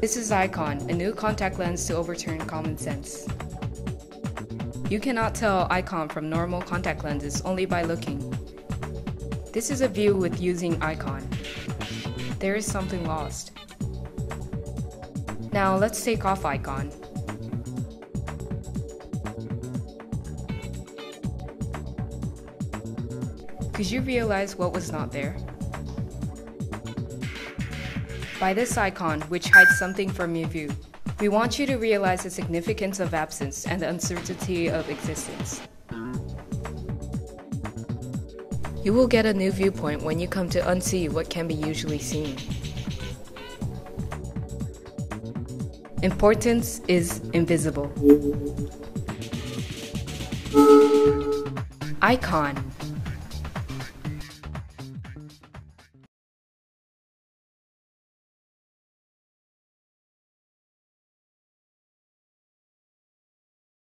This is I-CON, a new contact lens to overturn common sense. You cannot tell I-CON from normal contact lenses only by looking. This is a view with using I-CON. There is something lost. Now let's take off I-CON. Could you realize what was not there? By this I-CON, which hides something from your view, we want you to realize the significance of absence and the uncertainty of existence. You will get a new viewpoint when you come to unsee what can be usually seen. Importance is invisible. I-CON